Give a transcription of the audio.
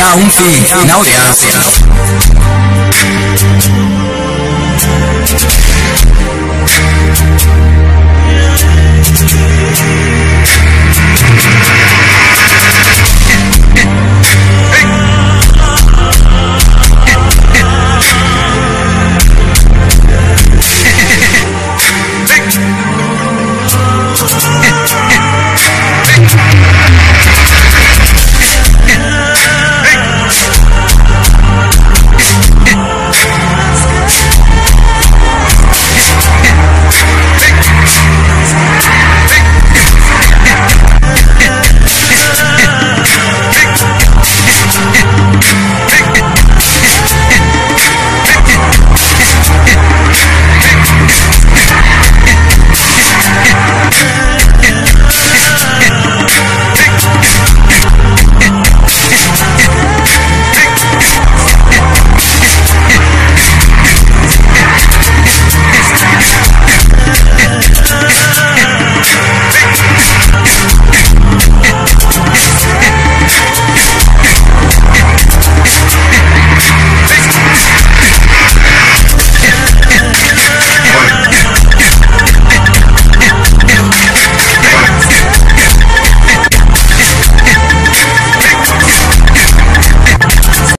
criar um fim na audiência.